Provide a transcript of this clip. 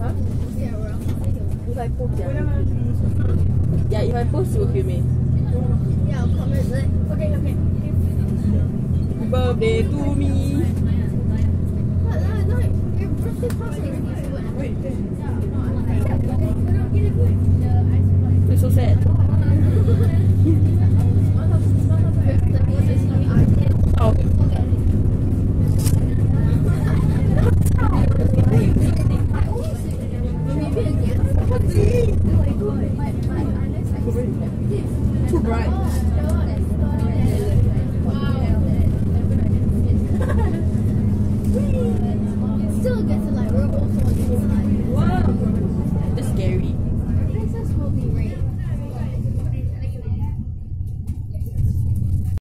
Post, yeah. Yeah, if I post, you will me. Yeah, I'll comment. Okay, okay. Birthday to me. No, no, party. Too bright.